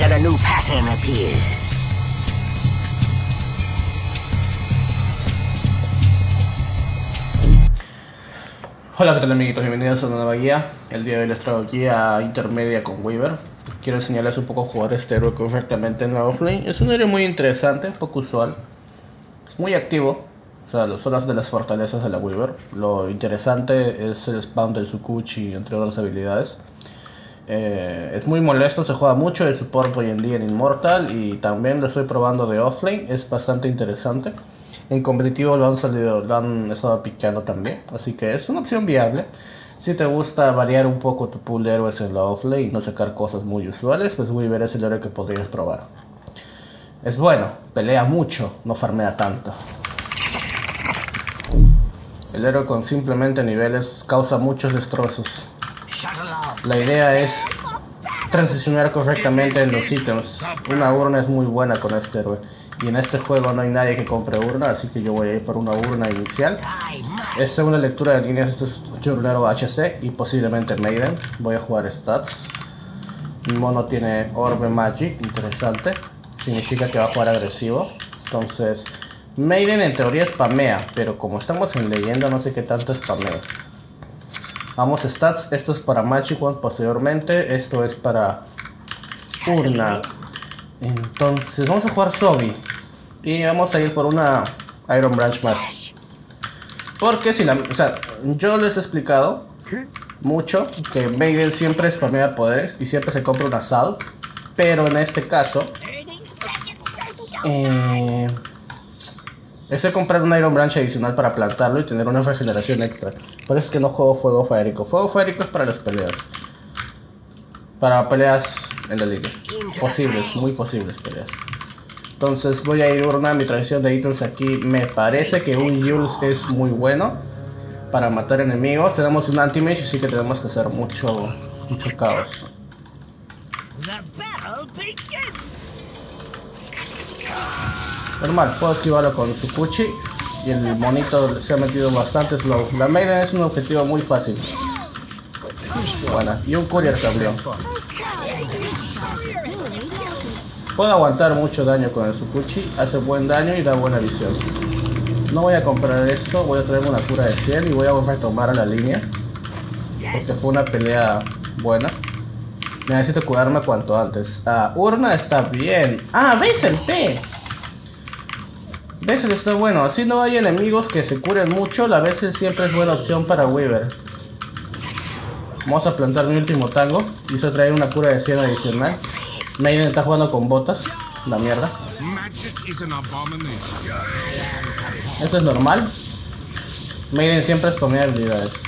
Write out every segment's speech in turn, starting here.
and a new pattern appears. Hola, ¿qué tal amiguitos? Bienvenidos a una nueva guía. El día de hoy les traigo guía intermedia con Weaver. Quiero enseñarles un poco a jugar este héroe correctamente en la offlane. Es un héroe muy interesante, poco usual. Es muy activo, o sea, las de las fortalezas de la Weaver. Lo interesante es el spam del Sukuchi, entre otras habilidades. Eh, es muy molesto, se juega mucho de support hoy en día en Immortal y también lo estoy probando de offlane, es bastante interesante. En competitivo lo han salido, lo han estado picando también, así que es una opción viable. Si te gusta variar un poco tu pool de héroes en la offlane y no sacar cosas muy usuales, pues Weaver es el héroe que podrías probar. Es bueno, pelea mucho, no farmea tanto. El héroe con simplemente niveles causa muchos destrozos. La idea es transicionar correctamente en los ítems. Una urna es muy buena con este héroe. Y en este juego no hay nadie que compre urna, así que yo voy a ir por una urna inicial. Es según lectura de líneas, esto es Journero HC y posiblemente Maiden. Voy a jugar stats. Mi mono tiene Orbe Magic, interesante. Significa que va a jugar agresivo. Entonces, Maiden en teoría spamea, pero como estamos en leyenda no sé qué tanto spamea. Vamos stats, esto es para Magic posteriormente, esto es para Urna. Entonces vamos a jugar Sobi. Y vamos a ir por una Iron Branch más. Porque si la... O sea, yo les he explicado mucho que Maiden siempre spamea poderes y siempre se compra una Salt. Pero en este caso... Eh, es comprar un Iron Branch adicional para plantarlo y tener una regeneración extra. Por eso es que no juego Fuego Faérico. Fuego Faérico es para las peleas. Para peleas en la liga. Posibles, muy posibles peleas. Entonces voy a ir a. Mi tradición de ítems aquí me parece que un Yules es muy bueno. Para matar enemigos. Tenemos un anti-mage, así que tenemos que hacer mucho, mucho caos. Normal, puedo esquivarlo con su Kuchi y el monito se ha metido bastante slow. La Maiden es un objetivo muy fácil. Buena, y un Courier también. Puede aguantar mucho daño con el Sukuchi, hace buen daño y da buena visión. No voy a comprar esto, voy a traerme una cura de 100 y voy a retomar a la línea. Porque fue una pelea buena. Necesito curarme cuanto antes. Ah, urna está bien. Ah, ¿veis el P? Bessel está bueno, así no hay enemigos que se curen mucho, la Bessel siempre es buena opción para Weaver. Vamos a plantar mi último tango y se trae una cura de 100 adicional. Maiden está jugando con botas, la mierda. Esto es normal. Maiden siempre es comer habilidades.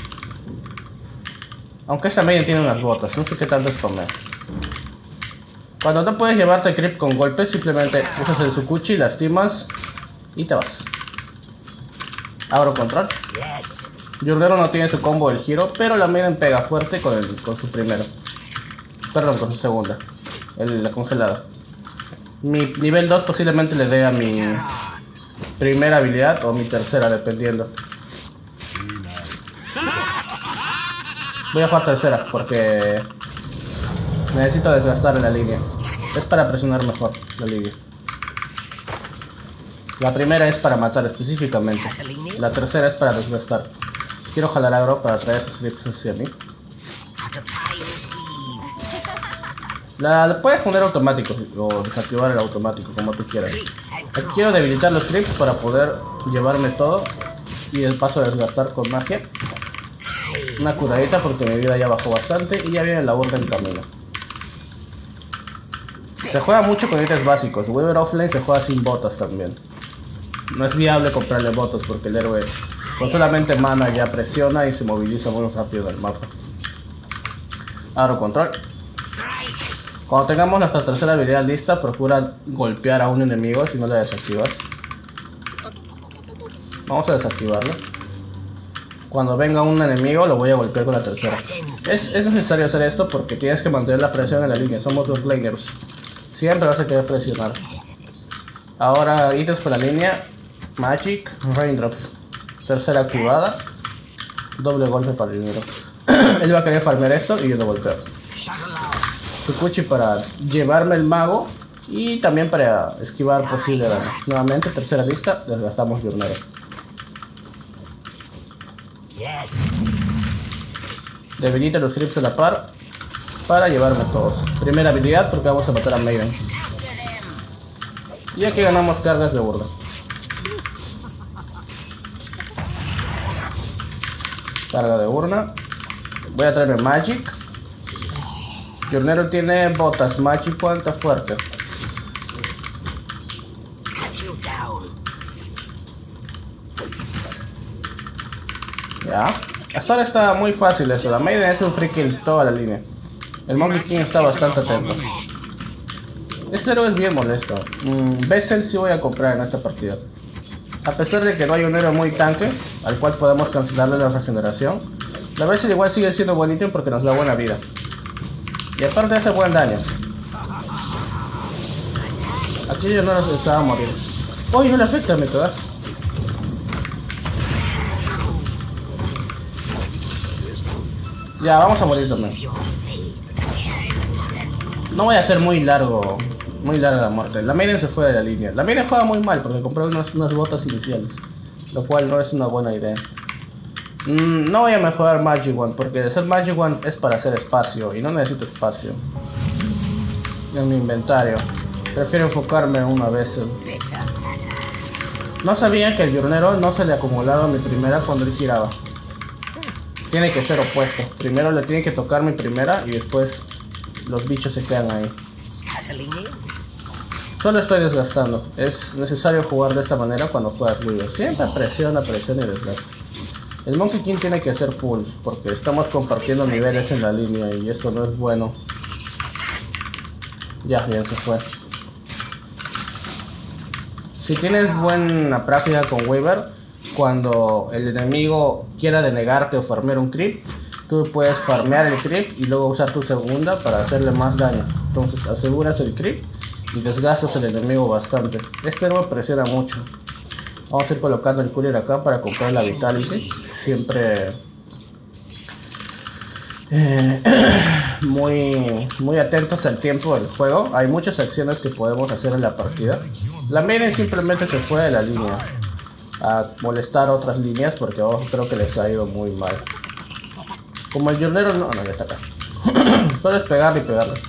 Aunque esta Maiden tiene unas botas, no sé qué tanto es comer. Cuando no puedes llevarte creep con golpes, simplemente usas el Sukuchi, lastimas y te vas. Abro control. Jordero no tiene su combo del giro, pero la Maiden pega fuerte con, el, con su primero. Perdón, con su segunda. El, la congelada. Mi nivel 2 posiblemente le dé a mi primera habilidad o mi tercera, dependiendo. Voy a jugar tercera porque necesito desgastar en la línea. Es para presionar mejor la línea. La primera es para matar específicamente. La tercera es para desgastar. Quiero jalar agro para traer sus clips hacia mí. La puedes poner automático o desactivar el automático como tú quieras. Aquí quiero debilitar los clips para poder llevarme todo y el paso a desgastar con magia. Una curadita porque mi vida ya bajó bastante y ya viene la burda en camino. Se juega mucho con ítems básicos. Weaver Offline se juega sin botas también. No es viable comprarle botas porque el héroe con solamente mana ya presiona y se moviliza muy rápido del mapa. Abro control. Cuando tengamos nuestra tercera habilidad lista, procura golpear a un enemigo si no le desactivas. Vamos a desactivarlo. Cuando venga un enemigo lo voy a golpear con la tercera. Es, es necesario hacer esto porque tienes que mantener la presión en la línea. Somos los laners. Siempre vas a querer presionar. Ahora ítems por la línea. Magic, Raindrops. Tercera activada. Doble golpe para el dinero. Él va a querer farmear esto y yo lo golpeo. Sukuchi para llevarme el mago y también para esquivar posible daño. Nuevamente, tercera lista, desgastamos Diurnero. Debilita los creeps a la par para llevarme a todos. Primera habilidad porque vamos a matar a Maiden. Y aquí ganamos cargas de burla. Carga de urna. Voy a traerme Magic. Jornero tiene botas. Magic cuánta fuerte. Ya. Hasta ahora está muy fácil eso. La Maiden es un free kill toda la línea. El Monkey King está bastante atento. Este héroe es bien molesto. Mm, Bessel sí voy a comprar en esta partida. A pesar de que no hay un héroe muy tanque, al cual podemos cancelarle la regeneración, la Bessel igual sigue siendo buen ítem porque nos da buena vida. Y aparte hace buen daño. Aquí yo no necesitaba morir. ¡Uy, no le afecta, me todas! Ya, vamos a morir también. No voy a hacer muy largo, muy larga la muerte. La Maiden se fue de la línea. La Maiden juega muy mal porque compró unas, unas botas iniciales. Lo cual no es una buena idea. Mm, no voy a mejorar Magic One porque de ser Magic One es para hacer espacio y no necesito espacio en mi inventario. Prefiero enfocarme en una vez. No sabía que el Yurnero no se le acumulaba mi primera cuando él giraba. Tiene que ser opuesto. Primero le tiene que tocar mi primera y después los bichos se quedan ahí. Solo estoy desgastando. Es necesario jugar de esta manera cuando juegas Weaver. Siempre presiona, presiona y desgasta. El Monkey King tiene que hacer pulls porque estamos compartiendo niveles en la línea y esto no es bueno. Ya, bien se fue. Si tienes buena práctica con Weaver, cuando el enemigo quiera denegarte o farmear un creep, tú puedes farmear el creep y luego usar tu segunda para hacerle más daño. Entonces aseguras el creep y desgastas el enemigo bastante. Este héroe presiona mucho. Vamos a ir colocando el courier acá para comprar la Vitality. Siempre eh, muy, muy atentos al tiempo del juego. Hay muchas acciones que podemos hacer en la partida. La Maiden simplemente se fue de la línea a molestar otras líneas porque abajo creo que les ha ido muy mal. Como el jornero no, no, ya está acá. Solo es pegarle y pegarle.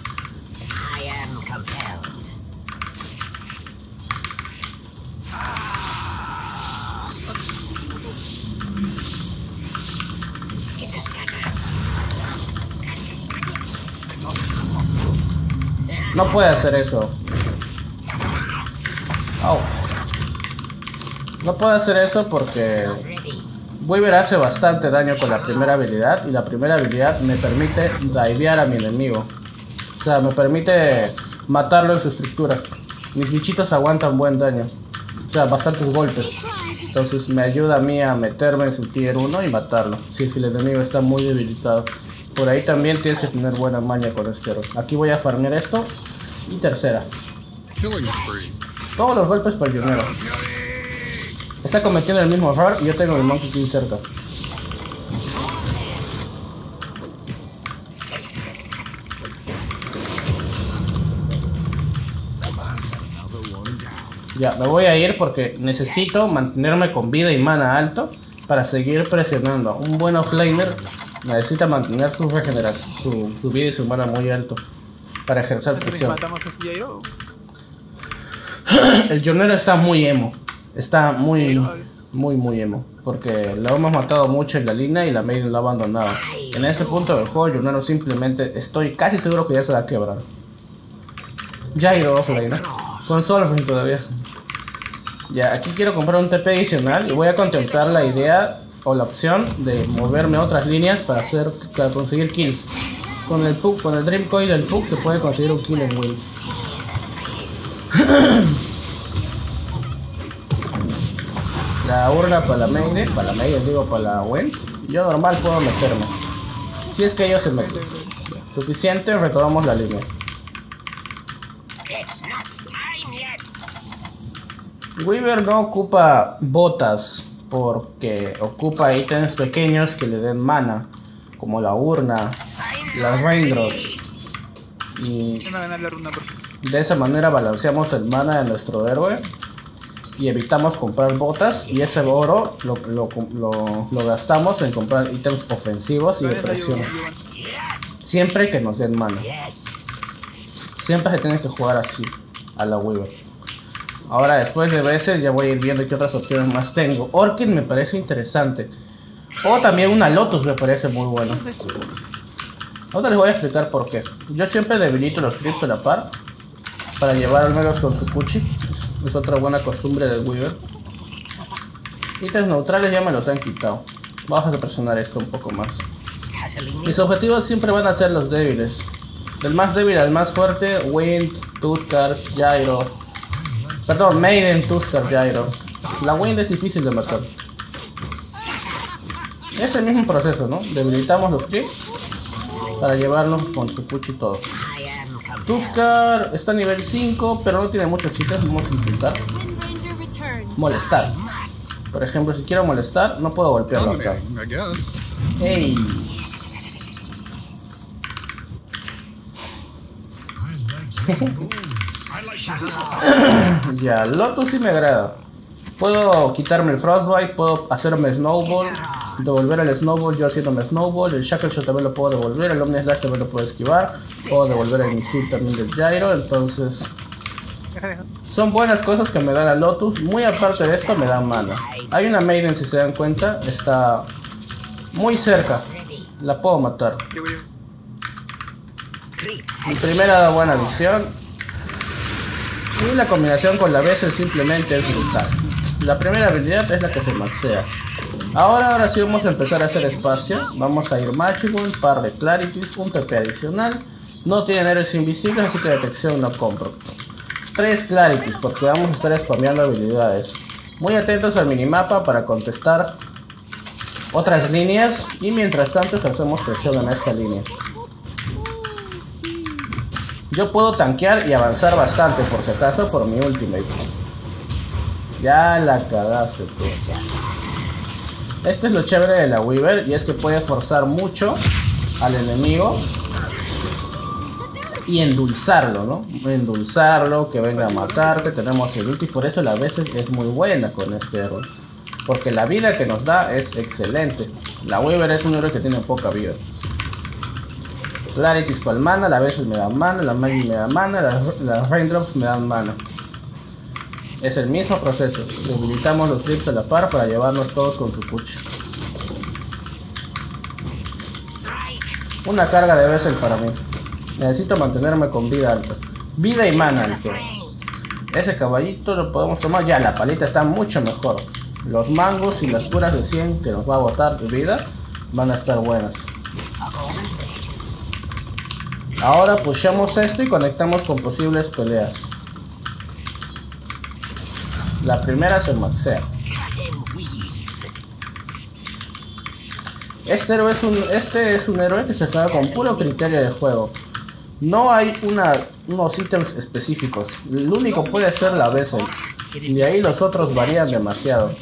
No puede hacer eso. No puede hacer eso porque Weaver hace bastante daño con la primera habilidad y la primera habilidad me permite divear a mi enemigo. O sea, me permite matarlo en su estructura. Mis bichitos aguantan buen daño. O sea, bastantes golpes. Entonces me ayuda a mí a meterme en su tier 1 y matarlo. Si el enemigo está muy debilitado. Por ahí también tienes que tener buena maña con este héroe. Aquí voy a farmear esto. Y tercera. Todos los golpes para el pionero. Está cometiendo el mismo error y yo tengo el Monkey King cerca. Ya, me voy a ir porque necesito mantenerme con vida y mana alto para seguir presionando. Un buen offlaner necesita mantener su regeneración, su, vida y su mana muy alto para ejercer presión. El Jonero está muy emo. Está muy, muy, muy emo. Porque lo hemos matado mucho en la línea y la maiden lo ha abandonado. En este punto del juego, Jonero simplemente estoy casi seguro que ya se va a quebrar. Ya ha ido offline, Con solo todavía. Ya, aquí quiero comprar un TP adicional y voy a contemplar la idea o la opción de moverme a otras líneas para hacer para conseguir kills. Con el Pug, con el Dream Coil del Pug se puede conseguir un kill en Win. la urna para la main, para la main, digo para la Win. Yo normal puedo meterme. Si es que ellos se meten. Suficiente, retomamos la línea. Weaver no ocupa botas porque ocupa ítems pequeños que le den mana, como la urna, las raindrops. Y de esa manera balanceamos el mana de nuestro héroe y evitamos comprar botas y ese oro lo, lo, gastamos en comprar ítems ofensivos y de presión. Siempre que nos den mana. Siempre se tiene que jugar así, a la Weaver. Ahora después de Besser ya voy a ir viendo qué otras opciones más tengo. Orchid me parece interesante. O también una Lotus me parece muy bueno. Ahora les voy a explicar por qué. Yo siempre debilito los trips de la par para llevar al menos con su Kuchi. Es otra buena costumbre del Weaver. Ítems neutrales ya me los han quitado. Vamos a presionar esto un poco más. Mis objetivos siempre van a ser los débiles. Del más débil al más fuerte, Wind, Tuskar, Gyro. Perdón, Maiden, Tuskar, Gyro. La Wind es difícil de matar. Es el mismo proceso, ¿no? Debilitamos los clips para llevarlos con su pucho y todo. Tuskar está a nivel 5, pero no tiene muchos sitios. Vamos a intentar molestar. Por ejemplo, si quiero molestar, no puedo golpearlo acá. ¡Ey! ya, Lotus sí me agrada. Puedo quitarme el Frostbite, puedo hacerme Snowball, devolver el Snowball yo haciéndome Snowball, el Shackle Shot también lo puedo devolver, el Omni Slash también lo puedo esquivar, puedo devolver el Misil también del Gyro, entonces... Son buenas cosas que me da la Lotus, muy aparte de esto me dan mana. Hay una Maiden si se dan cuenta, está muy cerca, la puedo matar. Mi primera buena visión. Y la combinación con la BS simplemente es brutal. La primera habilidad es la que se maxea. Ahora, ahora sí vamos a empezar a hacer espacio. Vamos a ir un par de Clarities, un TP adicional. No tienen héroes invisibles, así que detección no compro. Tres Clarities, porque vamos a estar spameando habilidades. Muy atentos al minimapa para contestar otras líneas. Y mientras tanto hacemos presión en esta línea. Yo puedo tanquear y avanzar bastante por si acaso por mi ultimate. Ya la cagaste tú. Este es lo chévere de la Weaver y es que puede forzar mucho al enemigo y endulzarlo, ¿no? Endulzarlo, que venga a matarte. Tenemos el ulti, por eso la veces es muy buena con este héroe. Porque la vida que nos da es excelente. La Weaver es un héroe que tiene poca vida. Clarity con mana, la veces me dan mana, la Magic me da mana, las, Raindrops me dan mana. Es el mismo proceso. Debilitamos los trips a la par para llevarnos todos con su push. Una carga de Vessel para mí. Necesito mantenerme con vida alta. Vida y mana alto. Ese caballito lo podemos tomar. Ya, la palita está mucho mejor. Los mangos y las curas de 100 que nos va a botar de vida van a estar buenas. Ahora pushamos esto y conectamos con posibles peleas. La primera se maxea. Este héroe es un, este es un héroe que se sabe con puro criterio de juego. No hay una, unos ítems específicos. El único puede ser la Vessel. Y ahí los otros varían demasiado.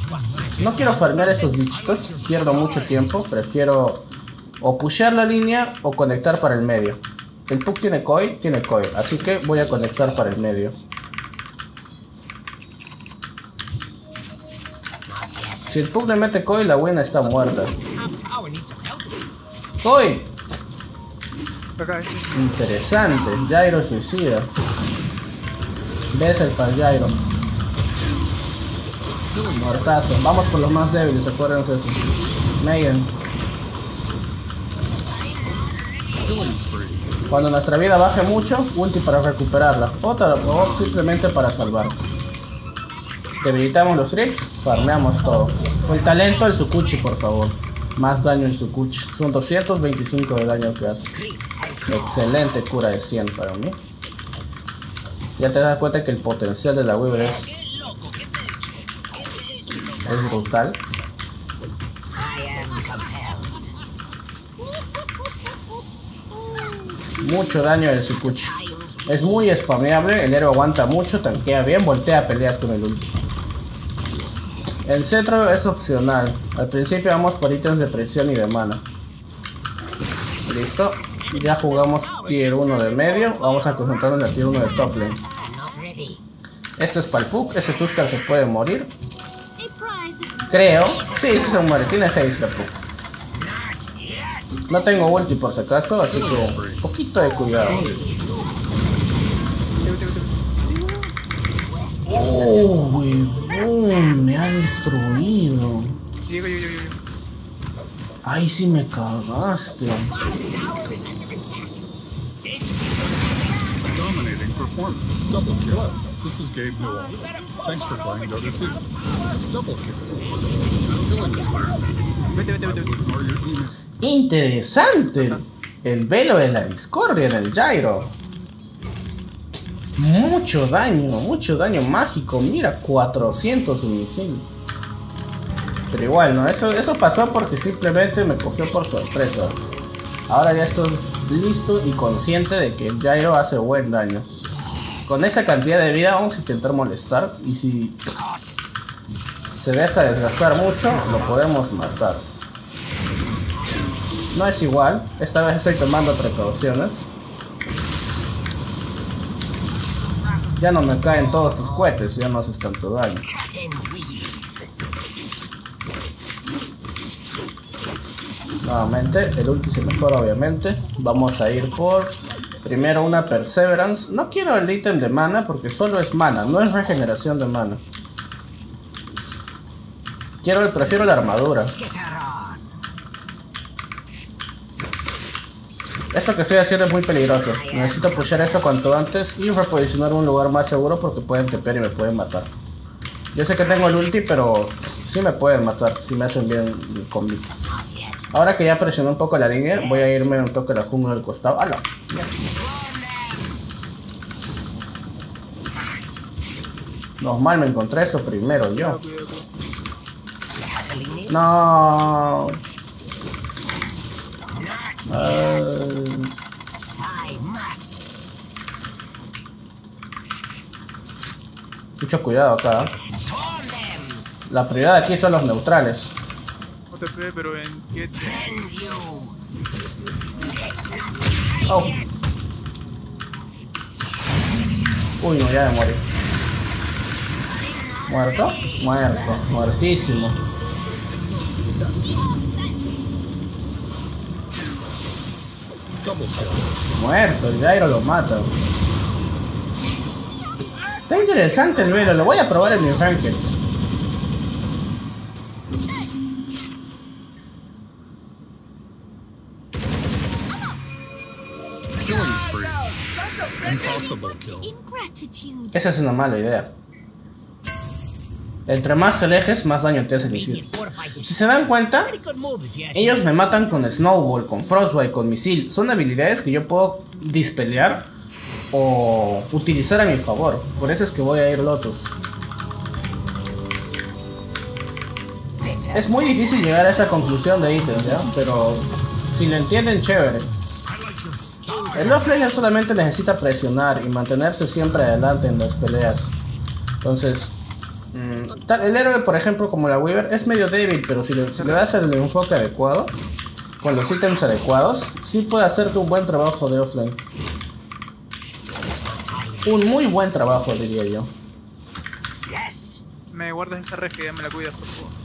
No quiero farmear estos bichitos. Pierdo mucho tiempo. Prefiero o pushear la línea o conectar para el medio. El Puck tiene coil, tiene coil, así que voy a conectar para el medio. Si el Puck le mete coil, la buena está muerta. Coil. Interesante, Gyro suicida. Ves el para Gyro. Mortazo. Vamos por los más débiles, acuérdense eso. Megan. Cuando nuestra vida baje mucho, ulti para recuperarla. Otra o simplemente para salvar. Debilitamos los creeps, farmeamos todo. El talento del Sukuchi, por favor. Más daño en Sukuchi. Son 225 de daño que hace. Excelente cura de 100 para mí. Ya te das cuenta que el potencial de la Weaver es, es brutal. mucho daño el Sukuchi. Es muy spameable, el héroe aguanta mucho, tanquea bien, voltea peleas con el ulti. El centro es opcional. Al principio vamos por ítems de presión y de mana. Listo. Ya jugamos tier 1 de medio. Vamos a concentrarnos en el tier 1 de top lane. Este es Palpuk. Este Tuskar se puede morir. Creo. Sí, sí se muere. Tiene haste la Puck. No tengo ulti por si acaso, así que un poquito de cuidado. Oh, weón, me ha destruido. Ay, sí me cagaste. Dominating performance. Double kill. This is Gabe Newell. Thanks for playing Dota 2. Double kill. Interesante. El velo de la discordia en el gyro. Mucho daño, mucho daño mágico. Mira, 400 misil. Pero igual, ¿no? Eso, eso pasó porque simplemente me cogió por sorpresa. Ahora ya estoy listo y consciente de que el hace buen daño. Con esa cantidad de vida vamos a intentar molestar. Y si se deja desgastar mucho, lo podemos matar. No es igual, esta vez estoy tomando precauciones. Ya no me caen todos tus cohetes, ya no haces tanto daño. Nuevamente, el ulti se mejora obviamente. Vamos a ir por primero una Perseverance. No quiero el ítem de mana porque solo es mana, no es regeneración de mana. Quiero, prefiero la armadura. Esto que estoy haciendo es muy peligroso. Necesito pushar esto cuanto antes y reposicionar un lugar más seguro porque pueden tepear y me pueden matar. Yo sé que tengo el ulti, pero sí me pueden matar si me hacen bien el combi. Ahora que ya presioné un poco la línea, voy a irme un toque a la jungla del costado. ¡Ah, no! Normal, me encontré eso primero yo. No. Mucho cuidado acá. La prioridad aquí son los neutrales. pero en oh. Uy, no, ya me morí. ¿Muerto? Muerto, muertísimo. Muerto, el Gyro lo mata. Está interesante el velo, lo voy a probar en mis rankings. Esa es una mala idea. Entre más te alejes, más daño te hace misil. Si se dan cuenta, ellos me matan con Snowball, con Frostbite, con Misil. Son habilidades que yo puedo dispelear o utilizar a mi favor. Por eso es que voy a ir Lotus. Es muy difícil llegar a esa conclusión de ítems, ¿ya? Pero si lo entienden, chévere. El offlaner solamente necesita presionar y mantenerse siempre adelante en las peleas. Entonces, Mm, el héroe, por ejemplo, como la Weaver, es medio débil, pero si le, das el enfoque adecuado, con los ítems adecuados, sí puede hacerte un buen trabajo de offline. Un muy buen trabajo, diría yo. Me guardas esa ref y me la cuidas, por favor.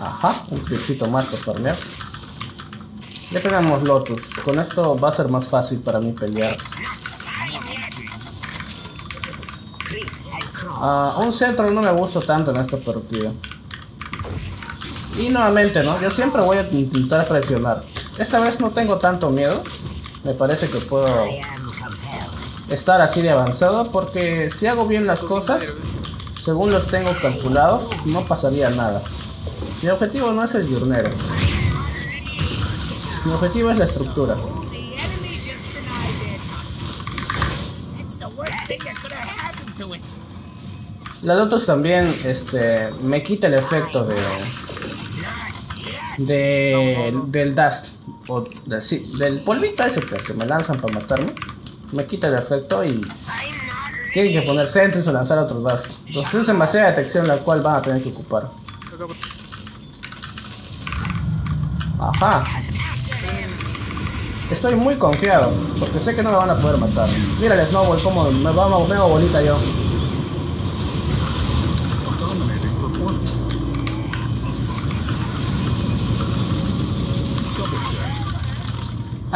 Ajá, un clipcito más para farmear. Ya tenemos Lotus. Con esto va a ser más fácil para mí pelear. Uh, un centro no me gusta tanto en esta partida. Y nuevamente, ¿no? Yo siempre voy a intentar presionar. Esta vez no tengo tanto miedo. Me parece que puedo estar así de avanzado porque si hago bien las cosas, según los tengo calculados, no pasaría nada. Mi objetivo no es el diurnero. Mi objetivo es la estructura. La Lotus también este, me quita el efecto de, de del dust o sí, del polvito ese que me lanzan para matarme. Me quita el efecto y tienen que poner sentries o lanzar otro dust. Entonces es demasiada detección la cual van a tener que ocupar. Ajá. Estoy muy confiado, porque sé que no me van a poder matar. Mira el Snowball como me, va, me hago bolita yo.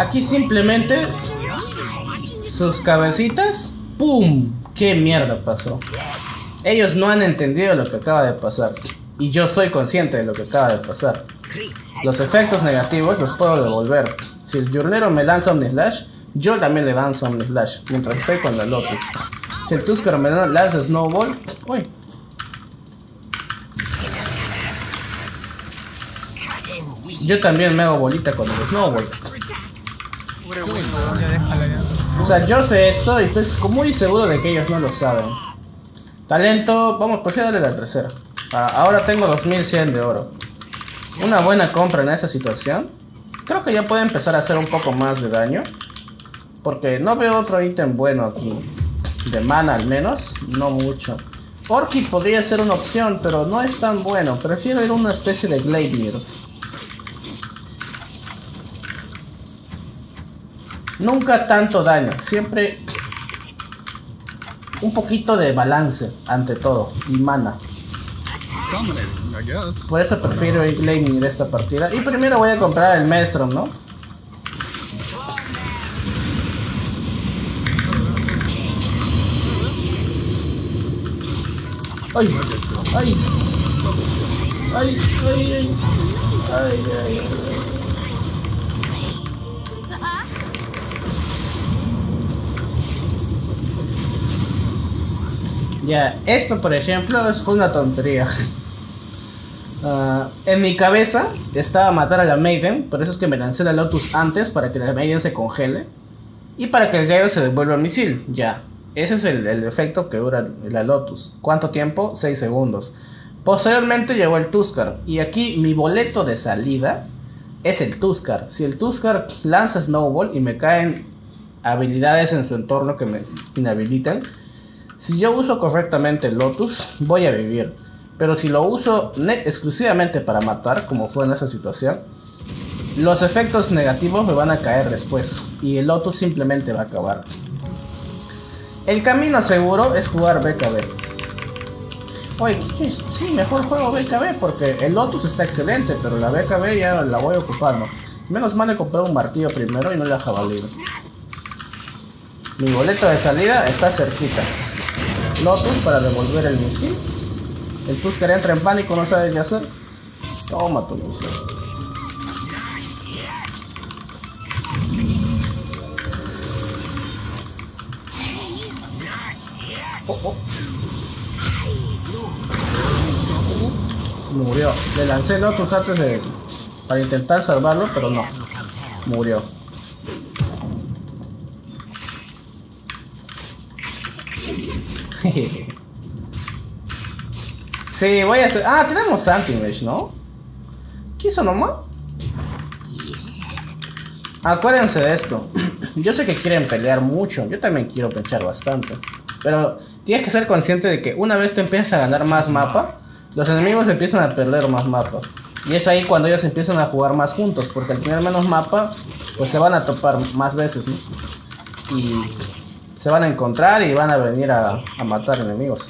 Aquí simplemente sus cabecitas, ¡pum! ¿Qué mierda pasó? Ellos no han entendido lo que acaba de pasar. Y yo soy consciente de lo que acaba de pasar. Los efectos negativos los puedo devolver. Si el Jurnero me lanza Omnislash, yo también le lanzo Omnislash, mientras estoy con la Lotus. Si el Tusker me lanza Snowball, uy. Yo también me hago bolita con el Snowball. O sea, yo sé esto y estoy muy seguro de que ellos no lo saben. Talento, vamos, pues a darle la tercera. Ah, ahora tengo 2100 de oro. Una buena compra en esa situación. Creo que ya puede empezar a hacer un poco más de daño. Porque no veo otro ítem bueno aquí. De mana al menos, no mucho. Orchid podría ser una opción, pero no es tan bueno. Prefiero ir a una especie de Gleipnir. Nunca tanto daño, siempre un poquito de balance ante todo y mana. Por eso prefiero ir laning esta partida. Y primero voy a comprar el Maelstrom, ¿no? ¡Ay! ¡Ay! ¡Ay! ¡Ay! ¡Ay! ¡Ay! ¡Ay! Ya, esto por ejemplo es una tontería. Ah, en mi cabeza estaba matar a la Maiden, por eso es que me lancé la Lotus antes para que la Maiden se congele y para que el Gyro se devuelva al misil. Ya, ese es el, el, efecto que dura la Lotus. ¿Cuánto tiempo? 6 segundos. Posteriormente llegó el Tuskar y aquí mi boleto de salida es el Tuskar. Si el Tuskar lanza Snowball y me caen habilidades en su entorno que me inhabilitan, si yo uso correctamente Lotus, voy a vivir. Pero si lo uso exclusivamente para matar, como fue en esa situación, los efectos negativos me van a caer después. Y el Lotus simplemente va a acabar. El camino seguro es jugar BKB. Oye, sí, mejor juego BKB porque el Lotus está excelente, pero la BKB ya la voy ocupando. Menos mal he comprado un martillo primero y no la jabalina. Mi boleto de salida está cerquita. Lotus para devolver el misil. El Tusker entra en pánico, no sabe qué hacer. Toma tu misil. Oh, oh. Murió. Le lancé Lotus antes de... Para intentar salvarlo, pero no. Murió. sí, voy a hacer... Ah, tenemos anti ¿no? ¿Qué hizo nomás? Acuérdense de esto. Yo sé que quieren pelear mucho. Yo también quiero pechar bastante. Pero tienes que ser consciente de que una vez tú empiezas a ganar más mapa, los enemigos empiezan a perder más mapa. Y es ahí cuando ellos empiezan a jugar más juntos. Porque al tener menos mapa, pues se van a topar más veces, ¿no? Y se van a encontrar y van a venir a, matar enemigos.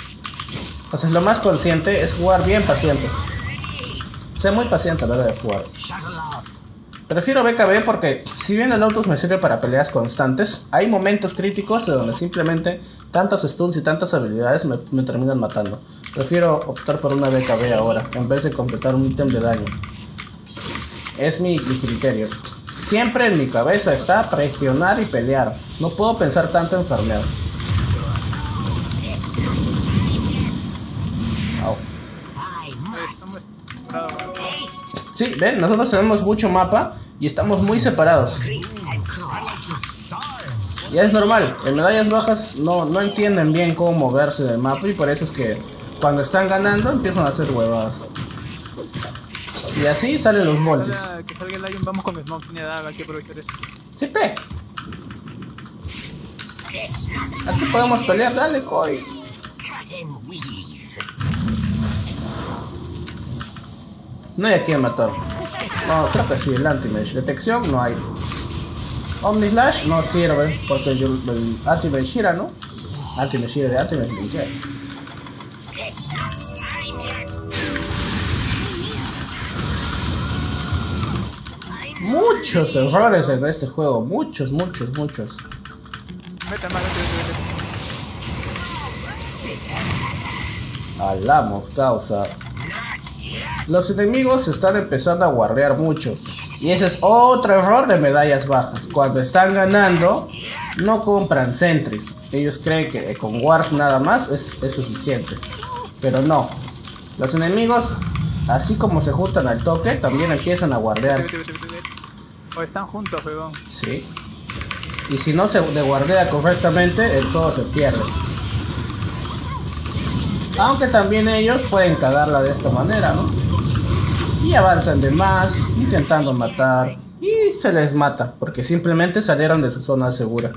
Entonces lo más consciente es jugar bien paciente. Sé muy paciente a la hora de jugar. Prefiero BKB porque si bien el Autos me sirve para peleas constantes, hay momentos críticos de donde simplemente tantos stuns y tantas habilidades me, terminan matando. Prefiero optar por una BKB ahora, en vez de completar un ítem de daño. Es mi criterio. Siempre en mi cabeza está presionar y pelear. No puedo pensar tanto en farmear. Sí, ven, nosotros tenemos mucho mapa y estamos muy separados. Ya es normal, en medallas bajas no, no entienden bien cómo moverse del mapa y por eso es que cuando están ganando empiezan a hacer huevadas. Y así salen los bolsos. Que salga el Lion, vamos con Smoke, tiene daga, hay que aprovechar eso. Sí, pe. Así podemos pelear, dale, Koi. No hay a quien matar. No, creo que sí, el anti-mage. Detección no hay. Omnislash no sirve porque el, el anti-mage gira, ¿no? Anti-mage gira de anti-mage Muchos errores en este juego, muchos, muchos, muchos. Hablamos, causa. Los enemigos están empezando a guardear mucho. Y ese es otro error de medallas bajas. Cuando están ganando, no compran sentries. Ellos creen que con wars nada más es, suficiente. Pero no. Los enemigos, así como se juntan al toque, también empiezan a guardear. O están juntos, weón. Sí. Y si no se guardea correctamente, el juego se pierde. Aunque también ellos pueden cagarla de esta manera, ¿no? Y avanzan de más, intentando matar. Y se les mata, porque simplemente salieron de su zona segura.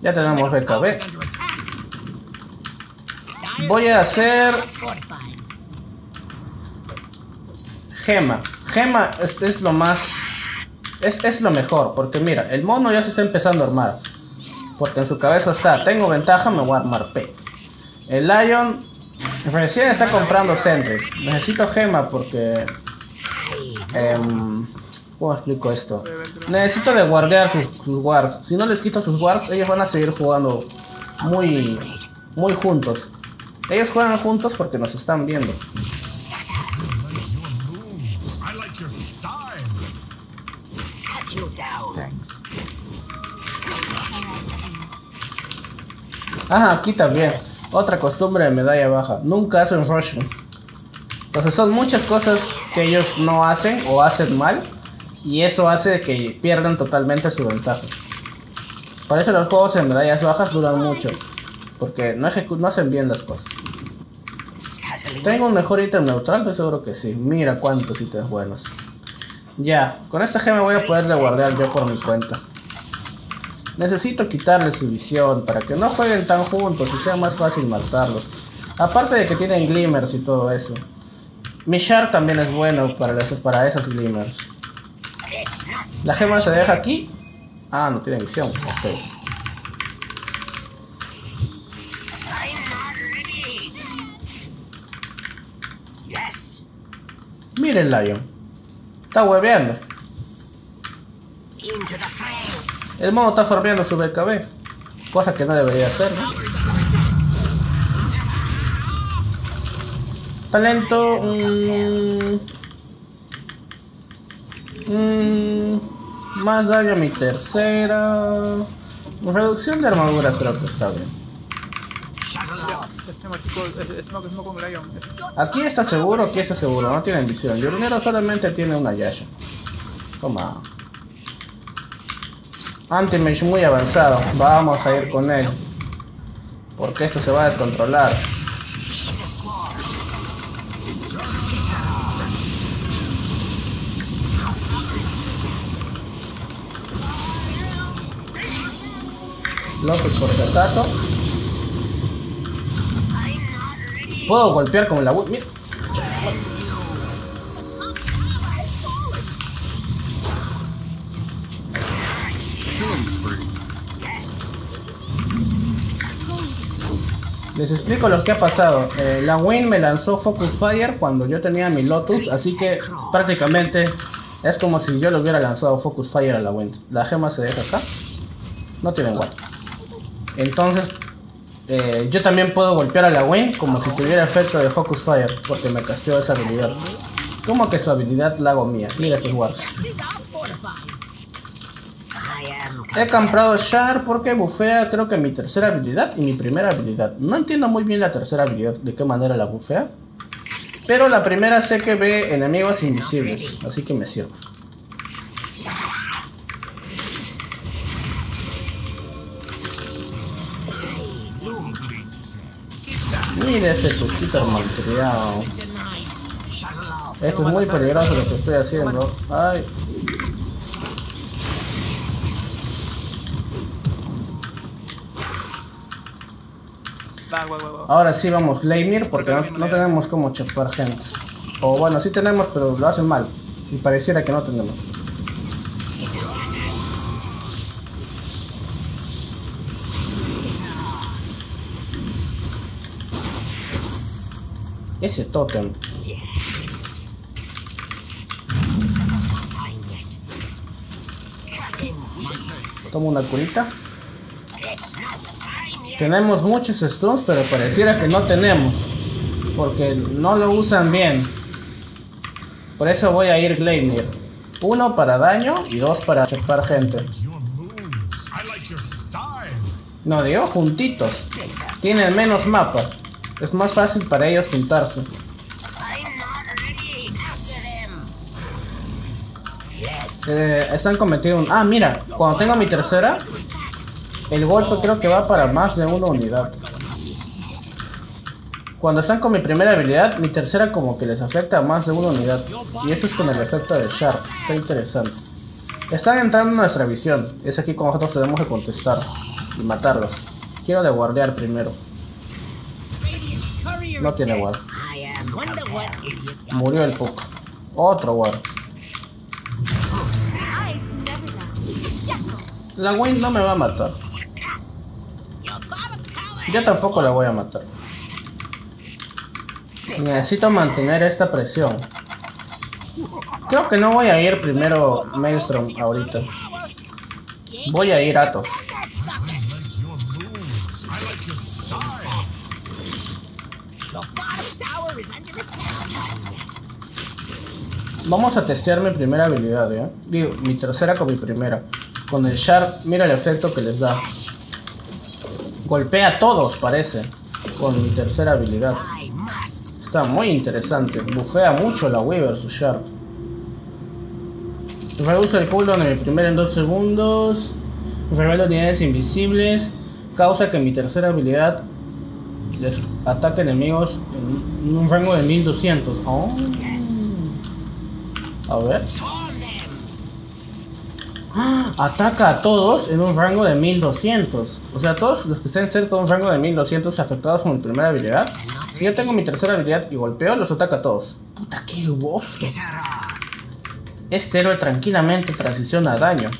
Ya tenemos BKB. Voy a hacer... Gema. Gema es, es lo más es, lo mejor, porque mira, el mono ya se está empezando a armar. Porque en su cabeza está, tengo ventaja, me voy a armar P. El Lion recién está comprando Sentries. Necesito gema porque... Eh, ¿Cómo explico esto? Necesito de guardear sus, sus wards. Si no les quito sus wards, ellos van a seguir jugando muy, muy juntos. Ellos juegan juntos porque nos están viendo. Ah, aquí también. Otra costumbre de medalla baja. Nunca hacen rush. Entonces son muchas cosas que ellos no hacen o hacen mal. Y eso hace que pierdan totalmente su ventaja. Por eso los juegos en medallas bajas duran mucho. Porque no, no hacen bien las cosas. ¿Tengo un mejor ítem neutral? Estoy seguro que sí. Mira cuántos ítems buenos. Ya, con esta gema voy a poder guardar yo por mi cuenta. Necesito quitarle su visión para que no jueguen tan juntos y sea más fácil matarlos. Aparte de que tienen glimmers y todo eso. Mi Shark también es bueno para, esas glimmers. La gema se deja aquí. Ah, no tiene visión. Ok. Miren Lion. Está hueveando. El mono está sorbiendo su BKB. Cosa que no debería hacer, ¿no? Talento. Mmm, mmm, más daño a mi tercera. Reducción de armadura creo que está bien. Aquí está seguro, aquí está seguro, no tiene visión. Yorinero solamente tiene una Yasha. Toma. Anti-Mage muy avanzado. Vamos a ir con él. Porque esto se va a descontrolar. López por si acaso. Puedo golpear como la... Mira. Les explico lo que ha pasado. Eh, la Win me lanzó Focus Fire cuando yo tenía mi Lotus, así que prácticamente es como si yo le hubiera lanzado Focus Fire a la Win. La gema se deja acá. No tiene igual. Entonces, eh, yo también puedo golpear a la Win como si tuviera efecto de Focus Fire, porque me casteó esa habilidad. Como que su habilidad la hago mía. Mira estos wards. He comprado Shar porque bufea creo que mi tercera habilidad y mi primera habilidad. No entiendo muy bien la tercera habilidad, de qué manera la bufea. Pero la primera sé que ve enemigos invisibles, así que me sirve. Mire este poquito malcriado. Esto es muy peligroso lo que estoy haciendo. Ay. Ah. Ahora sí vamos Gleimir porque no, no tenemos como chapar gente. O bueno, sí tenemos, pero lo hacen mal. Y pareciera que no tenemos. Ese weavers. Toma una curita. Tenemos muchos stuns, pero pareciera que no tenemos. Porque no lo usan bien. Por eso voy a ir Gleimir. Uno para daño y dos para chapar gente. No, digo juntitos. Tienen menos mapa. Es más fácil para ellos juntarse. Eh, están cometiendo un... Ah, mira. Cuando tengo mi tercera, el golpe creo que va para más de una unidad. Cuando están con mi primera habilidad, mi tercera como que les afecta a más de una unidad. Y eso es con el efecto de Sharp. Está interesante. Están entrando en nuestra visión. Es aquí cuando nosotros tenemos que contestar y matarlos. Quiero de guardiar primero. No tiene guard. Murió el Puck. Otro guard. La Wayne no me va a matar. Yo tampoco la voy a matar. Necesito mantener esta presión. Creo que no voy a ir primero Maelstrom ahorita. Voy a ir Atos. Vamos a testear mi primera habilidad, ¿eh? Digo, mi tercera con mi primera. Con el Sharp, mira el efecto que les da. Golpea a todos, parece. Con mi tercera habilidad. Está muy interesante. Bufea mucho la Weaver, su Sharp. Reduce el cooldown de mi primera en 2 segundos. Revela unidades invisibles. Causa que mi tercera habilidad les ataque enemigos en un rango de 1200. Oh. A ver. ¡Ah! Ataca a todos en un rango de 1200. O sea, todos los que estén cerca de un rango de 1200 afectados con mi primera habilidad. Si yo tengo mi tercera habilidad y golpeo, los ataca a todos. Puta, qué boss. Este héroe tranquilamente transiciona a daño.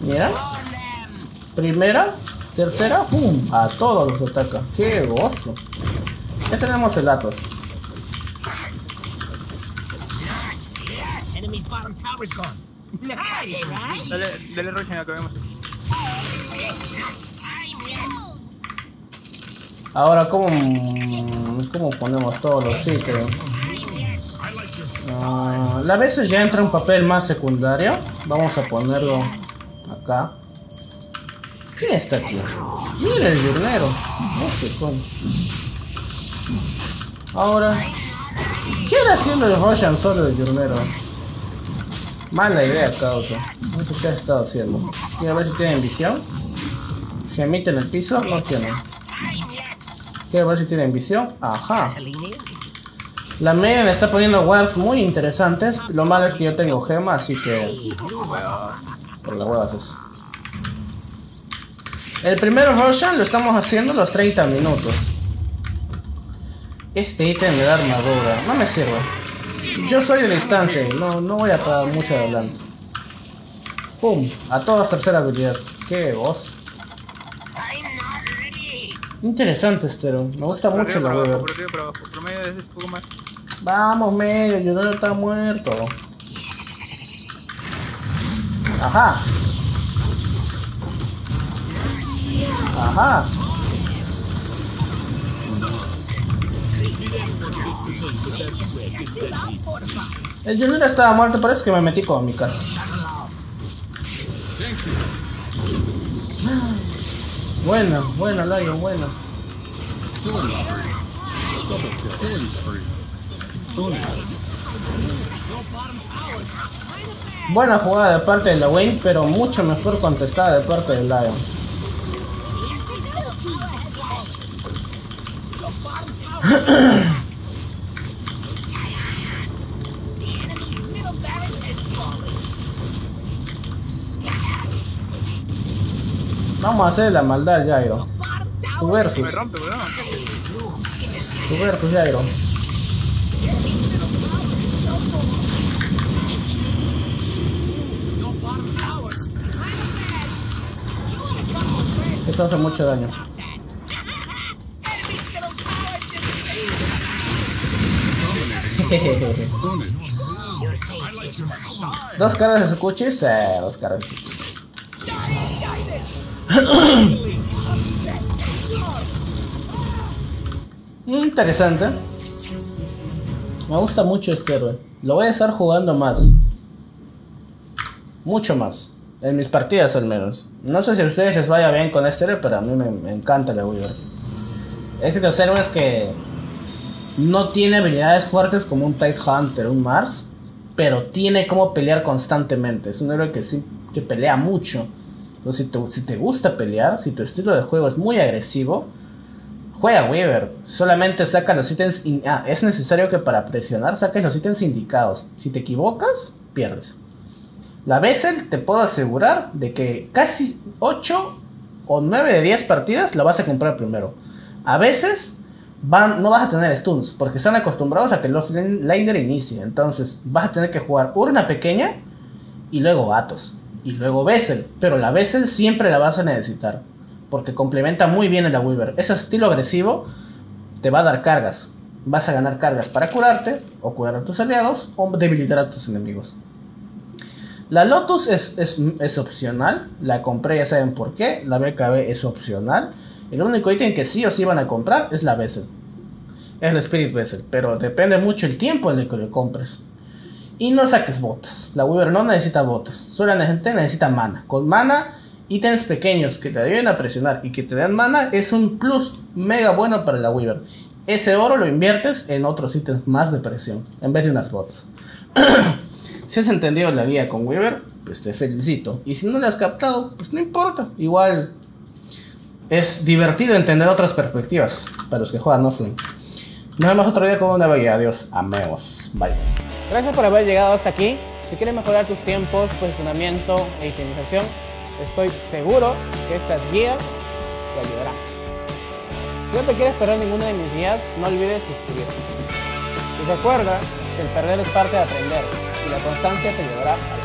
Mira. Primera, tercera, ¡pum! A todos los ataca. ¡Qué gozo! Ya tenemos el datos. Bottom tower's gone. Nice, right? Dale, dale Roche en acabemos. Ahora, ¿cómo, cómo ponemos todos los ítems? Style. Ah, la veces ya entra un papel más secundario. Vamos a ponerlo acá. ¿Quién está aquí? Mira el diurnero. No sé cómo. Ahora. ¿Qué era haciendo el Roshan solo el diurnero? Mala idea, causa. Qué ha estado haciendo. Quiero ver si tienen visión. Gemite en el piso. No tienen. Quiero ver si tienen visión. Ajá. La Maiden está poniendo webs muy interesantes. Lo malo es que yo tengo gema, así que. Por las huevas es. El primero Roshan lo estamos haciendo los 30 minutos. Este ítem da armadura. No me sirve. Yo soy de distancia y no, no voy a estar mucho adelante. Pum. A todas tercera habilidad. Qué voz. Interesante este héroe. Me gusta Por mucho la más. Vamos, medio. Yo no está muerto. Ajá. Ajá. El Junior estaba muerto, parece que me metí con mi casa. Bueno, bueno, Lion, bueno. Buena jugada de parte de la Wayne, pero mucho mejor contestada de parte de Lion. Vamos a hacer la maldad, Jairo. Tu versus. Tu versus, Jairo. Eso hace mucho daño. Dos caras de su cuchis, eh, dos caras de su cuchis. Interesante. Me gusta mucho este héroe. Lo voy a estar jugando más. Mucho más. En mis partidas al menos. No sé si a ustedes les vaya bien con este héroe, pero a mí me, me encanta la Weaver. Es de los héroes que no tiene habilidades fuertes como un Tide Hunter, un Mars, pero tiene como pelear constantemente. Es un héroe que sí que pelea mucho. Entonces, si te, si te gusta pelear, si tu estilo de juego es muy agresivo, juega Weaver. Solamente saca los ítems. ah, es necesario que para presionar saques los ítems indicados. Si te equivocas, pierdes. La Bessel te puedo asegurar de que casi 8 o 9 de 10 partidas la vas a comprar primero. A veces van, no vas a tener stuns porque están acostumbrados a que los laner inicie. Entonces vas a tener que jugar urna pequeña y luego gatos. Y luego Bessel. Pero la Bessel siempre la vas a necesitar. Porque complementa muy bien a la Weaver. Ese estilo agresivo te va a dar cargas. Vas a ganar cargas para curarte, o curar a tus aliados, o debilitar a tus enemigos. La Lotus es, es, es opcional. La compré, ya saben por qué. La BKB es opcional. El único ítem que sí o sí van a comprar es la Vessel. Es la Spirit Vessel. Pero depende mucho el tiempo en el que lo compres. Y no saques botas. La Weaver no necesita botas. Solamente necesita mana. Con mana, ítems pequeños que te ayuden a presionar y que te den mana es un plus mega bueno para la Weaver. Ese oro lo inviertes en otros ítems más de presión. En vez de unas botas. Si has entendido la guía con Weaver, pues te felicito. Y si no la has captado, pues no importa. Igual es divertido entender otras perspectivas para los que juegan offline. Nos vemos otro día con una guía. Adiós. Amemos. Bye. Gracias por haber llegado hasta aquí. Si quieres mejorar tus tiempos, posicionamiento e itemización, estoy seguro que estas guías te ayudarán. Si no te quieres perder ninguna de mis guías, no olvides suscribirte. Y recuerda que el perder es parte de aprender y la constancia te llevará a